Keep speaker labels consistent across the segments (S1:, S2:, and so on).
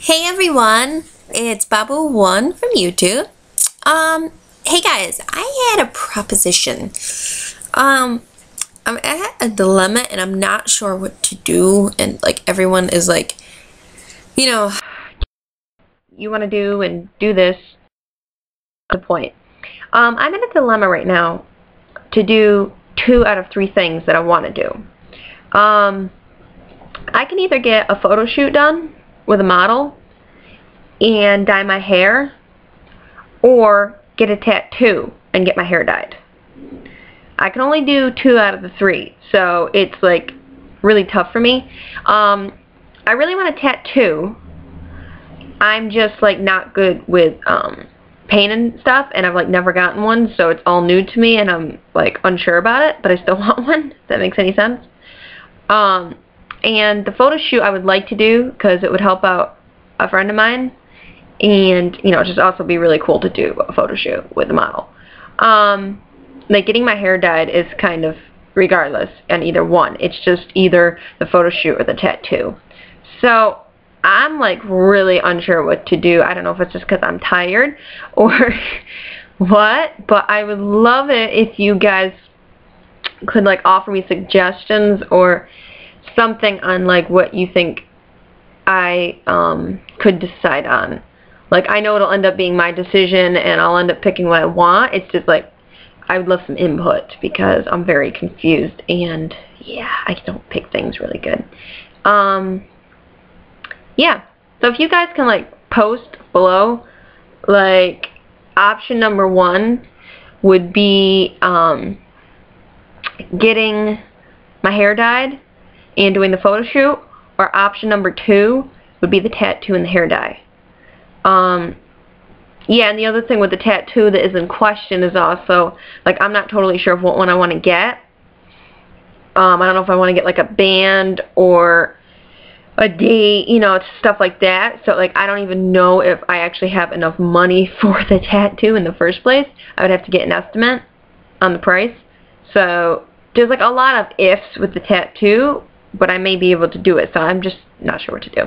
S1: Hey everyone, it's baaboo1 from YouTube. Um, hey guys, I had a proposition. Um, I'm at a dilemma and I'm not sure what to do and like everyone is like, you know, you want to do and do this. The point. Um, I'm in a dilemma right now to do two out of three things that I want to do. Um, I can either get a photo shoot done with a model and dye my hair or get a tattoo and get my hair dyed. I can only do two out of the three, so it's like really tough for me. Um, I really want a tattoo. I'm just like not good with um, paint and stuff, and I've like never gotten one, so it's all new to me, and I'm like unsure about it, but I still want one. If that makes any sense. Um, and the photo shoot I would like to do because it would help out a friend of mine. And you know just also be really cool to do a photo shoot with a model. Um, like getting my hair dyed is kind of regardless and either one. It's just either the photo shoot or the tattoo. So I'm like really unsure what to do. I don't know if it's just because I'm tired or what but I would love it if you guys could like offer me suggestions or something on like what you think I um, could decide on. Like I know it'll end up being my decision and I'll end up picking what I want. It's just like I would love some input because I'm very confused and yeah, I don't pick things really good. Um, yeah, so if you guys can like post below, like option number one would be um, getting my hair dyed and doing the photo shoot, or option number two would be the tattoo and the hair dye. Um, yeah, and the other thing with the tattoo that is in question is also, like, I'm not totally sure of what one I want to get. Um, I don't know if I want to get, like, a band or a date, you know, stuff like that. So, like, I don't even know if I actually have enough money for the tattoo in the first place. I would have to get an estimate on the price. So, there's, like, a lot of ifs with the tattoo, but I may be able to do it, so I'm just not sure what to do.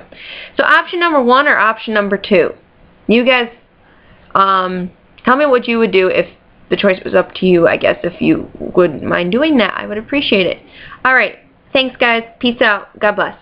S1: So option number one or option number two? You guys, um, tell me what you would do if the choice was up to you, I guess. If you wouldn't mind doing that, I would appreciate it. All right. Thanks, guys. Peace out. God bless.